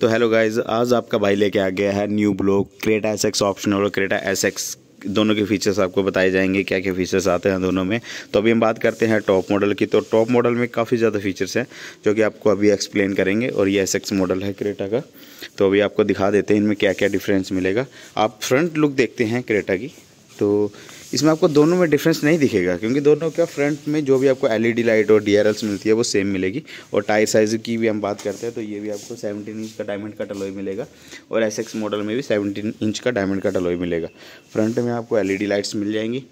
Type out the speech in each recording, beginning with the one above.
तो hello guys आज आपका भाई लेके आ गया है new block Creta S X option और क्रेटा एस एक्स दोनों के फीचर्स आपको बताए जाएँगे, क्या क्या फीचर्स आते हैं दोनों में। तो अभी हम बात करते हैं टॉप मॉडल की। तो टॉप मॉडल में काफ़ी ज़्यादा फीचर्स हैं, जो कि आपको अभी एक्सप्लेन करेंगे, और ये एस एक्स मॉडल है क्रेटा का। तो अभी आपको दिखा देते हैं इनमें क्या क्या डिफरेंस मिलेगा। आप फ्रंट लुक देखते हैं क्रेटा की। तो इसमें आपको दोनों में डिफरेंस नहीं दिखेगा, क्योंकि दोनों का फ्रंट में जो भी आपको एलईडी लाइट और डीआरएल्स मिलती है, वो सेम मिलेगी। और टायर साइज़ की भी हम बात करते हैं तो ये भी आपको 17 इंच का डायमंड का टलोई मिलेगा। और एसएक्स मॉडल में भी 17 इंच का डायमंड का टलोई मिलेगा। फ्रंट में आपको एलईडी लाइट्स मिल जाएँगी।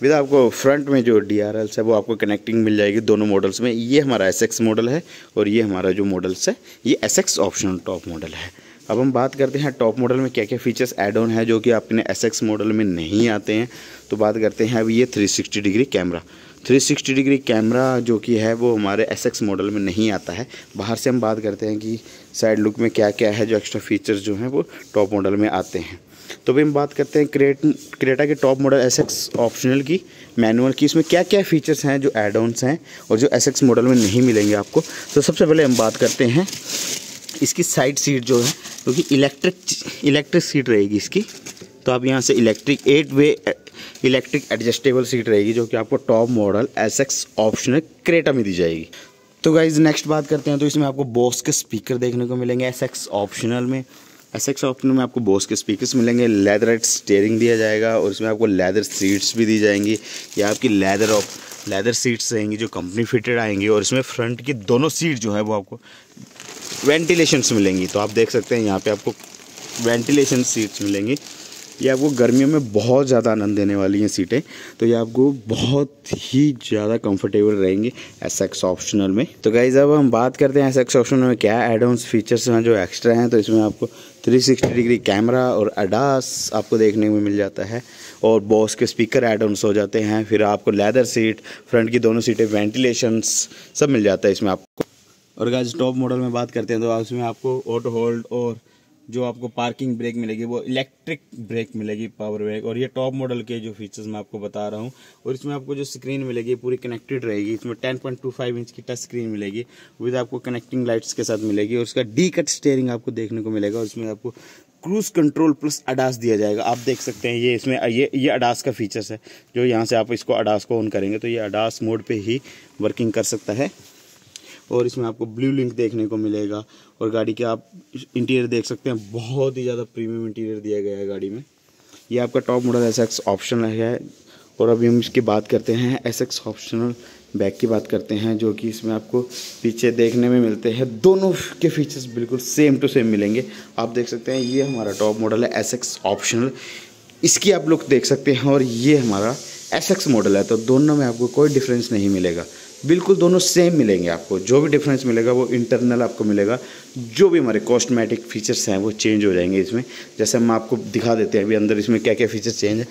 विद आपको फ्रंट में जो डी आर है, वो आपको कनेक्टिंग मिल जाएगी दोनों मॉडल्स में। ये हमारा एसएक्स मॉडल है, और ये हमारा जो मॉडल्स है, ये एसएक्स ऑप्शनल टॉप मॉडल है। अब हम बात करते हैं टॉप मॉडल में क्या क्या फीचर्स एड ऑन है जो कि अपने एस एक्स मॉडल में नहीं आते हैं। तो बात करते हैं अब ये 360 डिग्री कैमरा। 360 डिग्री कैमरा जो कि है वो हमारे एस एक्स मॉडल में नहीं आता है। बाहर से हम बात करते हैं कि साइड लुक में क्या क्या है जो एक्स्ट्रा फीचर्स जो हैं वो टॉप मॉडल में आते हैं। तो भी हम बात करते हैं क्रेट, क्रेटा के top model S X optional की मैनुअल की। इसमें क्या क्या फीचर्स हैं जो एड ऑन्स हैं और जो एस एक्स मॉडल में नहीं मिलेंगे आपको? तो सबसे पहले हम बात करते हैं इसकी साइड सीट जो है। क्योंकि इलेक्ट्रिक इलेक्ट्रिक सीट रहेगी इसकी। तो आप यहाँ से electric, eight way electric adjustable seat रहेगी, जो कि आपको top model S X optional Creta में दी जाएगी। तो गाइज़ नेक्स्ट बात करते हैं तो इसमें आपको बॉस के स्पीकर देखने को मिलेंगे एस एक्स ऑप्शनल में। एस एक्स ऑप्शनल में आपको बॉस के स्पीकर्स मिलेंगे लेदर स्टेयरिंग दिया जाएगा, और इसमें आपको लेदर सीट्स भी दी जाएँगी। या आपकी लेदर लेदर सीट्स रहेंगी, जो कंपनी फिटेड आएँगी, और इसमें फ्रंट की दोनों सीट जो है वो आपको वेंटिलेशंस मिलेंगी। तो आप देख सकते हैं, यहाँ पे आपको वेंटिलेशन सीट्स मिलेंगी। ये आपको गर्मियों में बहुत ज़्यादा आनंद देने वाली हैं सीटें। तो ये आपको बहुत ही ज़्यादा कंफर्टेबल रहेंगी एस एक्स ऑप्शनल में। तो गाइज़ अब हम बात करते हैं एस एक्स ऑप्शनल में क्या एड ऑन फीचर्स हैं, जो एक्स्ट्रा हैं। तो इसमें आपको 360 डिग्री कैमरा और अडास आपको देखने में मिल जाता है। और बॉस के स्पीकर एड ऑनस हो जाते हैं। फिर आपको लेदर सीट फ्रंट की दोनों सीटें वेंटिलेशंस सब मिल जाता है इसमें आपको। और गाइस टॉप मॉडल में बात करते हैं तो उसमें आपको ऑटो होल्ड और जो आपको पार्किंग ब्रेक मिलेगी, वो इलेक्ट्रिक ब्रेक मिलेगी पावर ब्रेक और ये टॉप मॉडल के जो फीचर्स मैं आपको बता रहा हूँ, और इसमें आपको जो स्क्रीन मिलेगी, पूरी कनेक्टेड रहेगी। इसमें 10.25 इंच की टच स्क्रीन मिलेगी विद आपको कनेक्टिंग लाइट्स के साथ मिलेगी, और उसका डी कट स्टेयरिंग आपको देखने को मिलेगा, और इसमें आपको क्रूज कंट्रोल प्लस अडास दिया जाएगा। आप देख सकते हैं, ये इसमें, ये ये अडास का फीचर्स है, जो यहाँ से आप इसको अडास को ऑन करेंगे तो ये अडास मोड पर ही वर्किंग कर सकता है। और इसमें आपको ब्लू लिंक देखने को मिलेगा। और गाड़ी के आप इंटीरियर देख सकते हैं, बहुत ही ज़्यादा प्रीमियम इंटीरियर दिया गया है गाड़ी में। ये आपका top model S X optional है। और अभी हम इसकी बात करते हैं एस एक्स ऑप्शनल बैग की बात करते हैं, जो कि इसमें आपको पीछे देखने में मिलते हैं। दोनों के फीचर्स बिल्कुल सेम टू सेम मिलेंगे। आप देख सकते हैं, ये हमारा टॉप मॉडल है एस एक्स ऑप्शनल इसकी आप लुक देख सकते हैं, और ये हमारा एस एक्स मॉडल है। तो दोनों में आपको कोई डिफरेंस नहीं मिलेगा। बिल्कुल दोनों सेम मिलेंगे आपको। जो भी डिफरेंस मिलेगा, वो इंटरनल आपको मिलेगा। जो भी हमारे कॉस्मेटिक फीचर्स हैं, वो चेंज हो जाएँगे इसमें। जैसे हम आपको दिखा देते हैं, अभी अंदर इसमें क्या क्या फीचर्स चेंज है।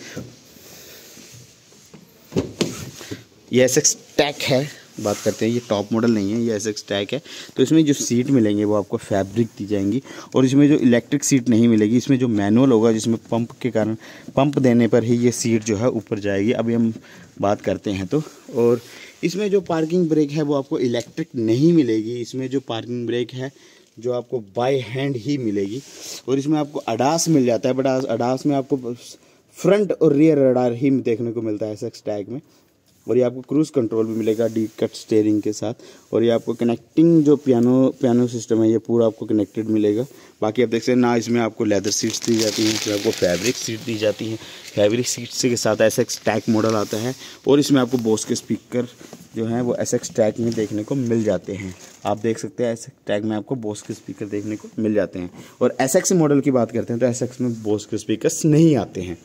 ये एस एक्स टैक है, बात करते हैं। ये टॉप मॉडल नहीं है, ये एस एक्स टैक है। तो इसमें जो सीट मिलेंगे, वो आपको फैब्रिक दी जाएँगी। और इसमें जो इलेक्ट्रिक सीट नहीं मिलेगी, इसमें जो मैनुअल होगा, जिसमें पंप के कारण पंप देने पर ही ये सीट जो है, ऊपर जाएगी। अभी हम बात करते हैं तो। और इसमें जो पार्किंग ब्रेक है वो आपको इलेक्ट्रिक नहीं मिलेगी। इसमें जो पार्किंग ब्रेक है, जो आपको बाय हैंड ही मिलेगी। और इसमें आपको अडास मिल जाता है, बट अडास में आपको फ्रंट और रियर अडार ही देखने को मिलता है एसएक्स टैग में। और ये आपको क्रूज़ कंट्रोल भी मिलेगा डी कट स्टेयरिंग के साथ। और ये आपको कनेक्टिंग जो पियानो पियानो सिस्टम है, ये पूरा आपको कनेक्टेड मिलेगा। बाकी आप देख सकते हैं, ना इसमें आपको लेदर सीट्स दी जाती हैं फिर आपको फैब्रिक सीट दी जाती हैं। फैब्रिक सीट्स के साथ एस एक्स टैक मॉडल आता है और इसमें आपको बोस के स्पीकर जो हैं, वो एस एक्स टैक में देखने को मिल जाते हैं। आप देख सकते हैं एस टैग में आपको बोस के स्पीकर देखने को मिल जाते हैं। और एस एक्स मॉडल की बात करते हैं तो एस एक्स में बोस के स्पीकर नहीं आते हैं।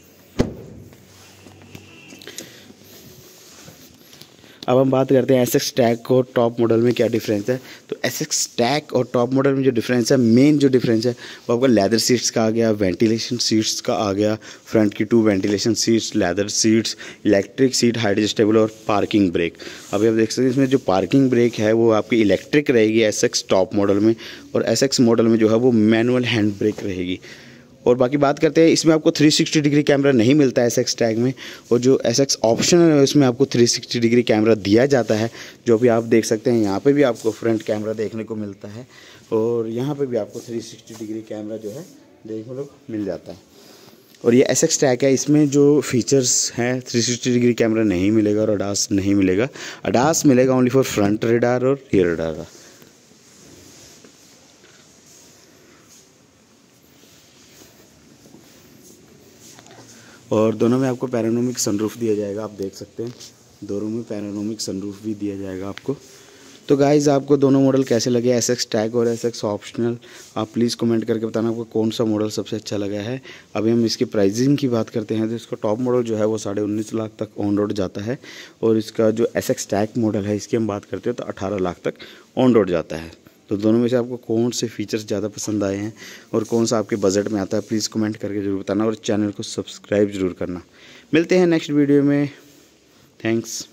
अब हम बात करते हैं एस एक्स टैग और टॉप मॉडल में क्या डिफरेंस है। तो एस एक्स टैग और टॉप मॉडल में जो डिफरेंस है मेन जो डिफरेंस है, वो आपका लेदर सीट्स का आ गया वेंटिलेशन सीट्स का आ गया फ्रंट की two ventilation seats leather seats electric seat height adjustable और पार्किंग ब्रेक अभी आप देख सकते हैं इसमें जो पार्किंग ब्रेक है, वो आपकी इलेक्ट्रिक रहेगी एस एक्स टॉप मॉडल में और एस एक्स मॉडल में जो है, वो मैनुअल हैंड ब्रेक रहेगी। और बाकी बात करते हैं, इसमें आपको 360 डिग्री कैमरा नहीं मिलता है एस टैग में, और जो एस ऑप्शन है उसमें आपको 360 डिग्री कैमरा दिया जाता है, जो भी आप देख सकते हैं, यहाँ पे भी आपको फ्रंट कैमरा देखने को मिलता है, और यहाँ पे भी आपको 360 डिग्री कैमरा जो है, देखने को मिल जाता है। और ये एस टैक है, इसमें जो फीचर्स हैं 360 डिग्री कैमरा नहीं मिलेगा और अडास नहीं मिलेगा। अडास मिलेगा ओनली फॉर फ्रंट रेडार और रियर रेडार और दोनों में आपको पैरानोमिक सनरूफ दिया जाएगा, आप देख सकते हैं। दोनों में पैरानोमिक सनरूफ भी दिया जाएगा आपको। तो गाइज़ आपको दोनों मॉडल कैसे लगे? एस एक्स टैग और एस एक्स ऑप्शनल आप प्लीज़ कमेंट करके बताना आपको कौन सा मॉडल सबसे अच्छा लगा है। अभी हम इसकी प्राइसिंग की बात करते हैं तो इसका टॉप मॉडल जो है वो साढ़े उन्नीस लाख तक ऑन रोड जाता है। और इसका जो एस एक्स टैग मॉडल है, इसकी हम बात करते हैं तो अठारह लाख तक ऑन रोड जाता है। तो दोनों में से आपको कौन से फीचर्स ज़्यादा पसंद आए हैं और कौन सा आपके बजट में आता है प्लीज़ कमेंट करके ज़रूर बताना और चैनल को सब्सक्राइब ज़रूर करना। मिलते हैं नेक्स्ट वीडियो में। थैंक्स